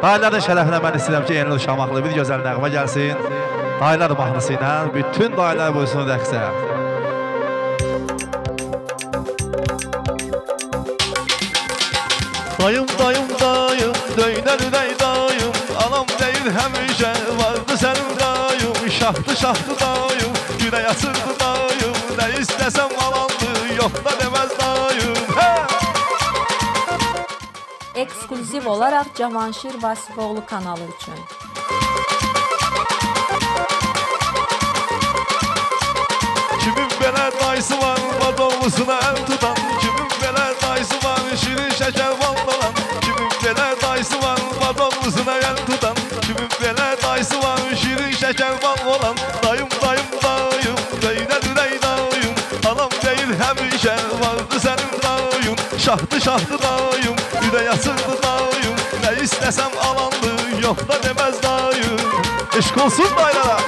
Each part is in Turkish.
Dayıların şərəfinə mən istəyirəm ki, Enil Şamaqlı bir gözəl nəğmə gəlsin. Dayılar mahnısı ilə bütün dayılar buyursun rəqsə. Dayım, dayım, dayım, döylər ürək dayım Anam deyir həmişə vardı sənin dayım Şahtı, şahtı dayım, ürək açırdı dayım Nə istəsəm alandı, yox Ekskluziv olaraq Cavanşir Vasifoğlu kanalı üçün. Kimin belə dayısı var, vadollusuna əl tutan? Kimin belə dayısı var, şirin şəkər vallalan Kimin belə dayısı var, vadollusuna əl tutan? Kimin belə dayısı var, şirin şəkər vallalan Dayım, dayım, dayım, döylər ürək dayım. Anam deyir həmişə vardı sənin dayım Şahtı, şahtı dayım, ürək açırdı dayım. Nə istəsəm alandı, yox da deməz dayım. Eşq olsun dayılara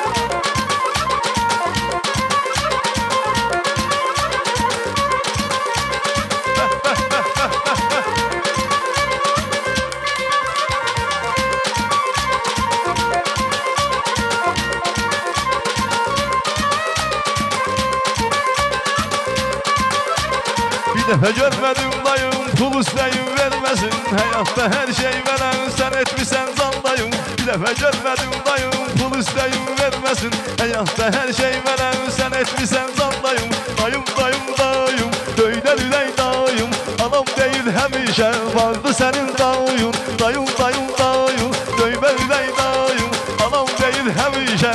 Bir dəfə görmədim dayım, pul istəyim verməsin Həyatda hər şey verən sən etmisən zandayım. Bir dəfə görmədim dayım, pul istəyim verməsin Həyatda hər şey verən sən etmisən zandayım. Dayım, dayım, dayım, döylər ürək dayım Anam deyir həmişə vardı sənin dayın. Dayım, dayım, dayım, döymə ürək dayım Anam deyir həmişə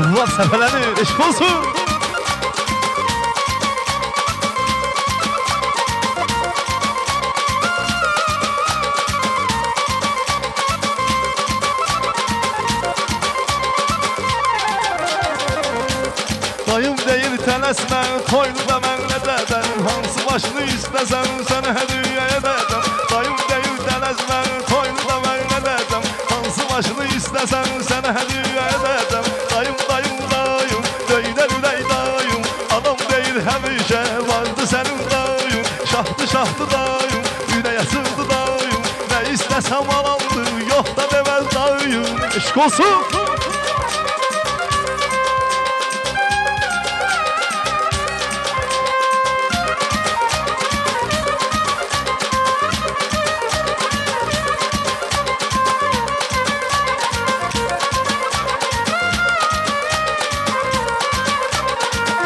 Səfələnir, eşq olsun. Dayım deyir tələsmə, toyluda mən nə dədəm Hansı başını istəsəm sənə hədiyyə həmişə vardı sənin dayım Şahtı, şahtı dayım, ürək açırdı dayım Nə istəsəm alandı, yox da deməz dayım Eşq olsun!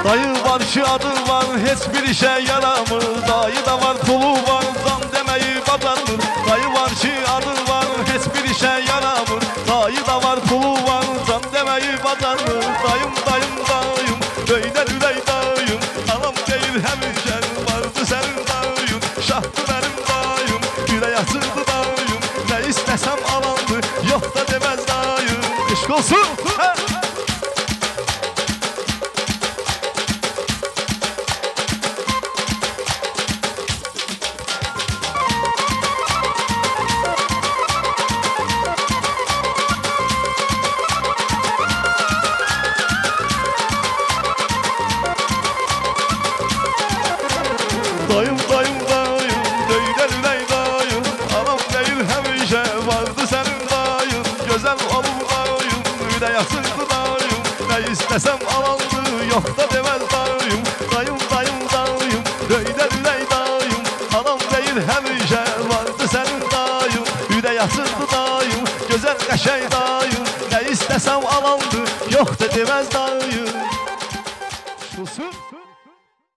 Dayı var ki adı var hiçbir işe yaramır. Dayı da var pulu var zam demeyi bacarmır Dayı var ki adı var hiçbir işe yaramır. Dayı da var pulu var zam demeyi bacarmır Dayım dayım dayım böyle ürey dayım. Anam değil həmişə vardı sənin dayım Şahtı benim dayım ürey açırdı dayım. Ne istəsəm alandı yox da deməz dayım. Eşq olsun Nə istəsəm alandı Yox da deməz dayım Dayım dayım dayım Döylər ürək dayım Anam deyir həmişə vardı sənin dayın. Ürək açırdı dayım Gözəl qəşəng dayım Nə istəsəm alandı Yox da deməz dayım Susun